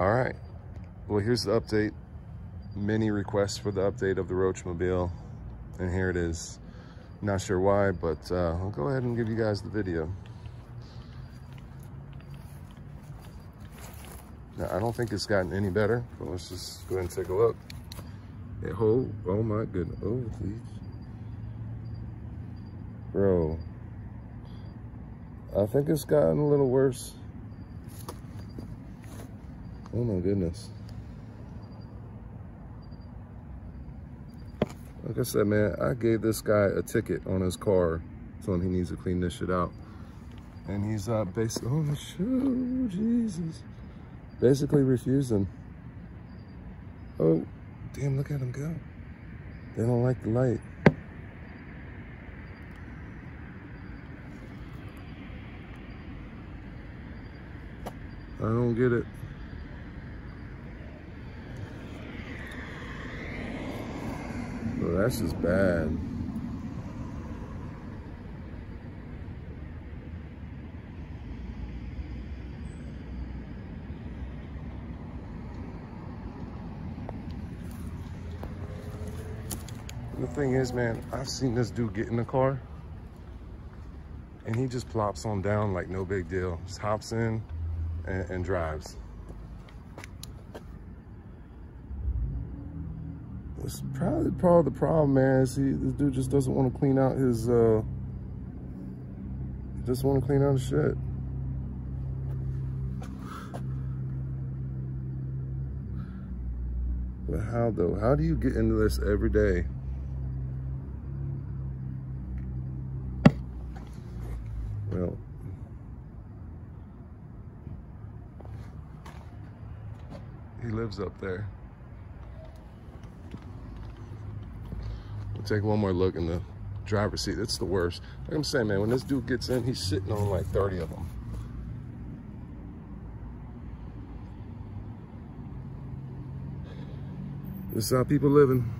All right. Well, here's the update. Many requests for the update of the Roachmobile. And here it is. Not sure why, but uh, I'll go ahead and give you guys the video. Now, I don't think it's gotten any better, but let's just go ahead and take a look. It hold, oh my goodness. Oh, please. Bro. I think it's gotten a little worse. Oh my goodness. Like I said, man, I gave this guy a ticket on his car telling he needs to clean this shit out. And he's uh, basically, oh, shoot, Jesus. Basically refusing. Oh, damn, look at him go. They don't like the light. I don't get it. Oh, that's just bad. The thing is, man, I've seen this dude get in the car and he just plops on down like no big deal. Just hops in and, and drives. It's probably part of the problem, man. See, this dude just doesn't want to clean out his, uh, just want to clean out his shit. But how though? How do you get into this every day? Well, he lives up there. We'll take one more look in the driver's seat. That's the worst. Like I'm saying, man, when this dude gets in, he's sitting on like 30 of them. This is how people living.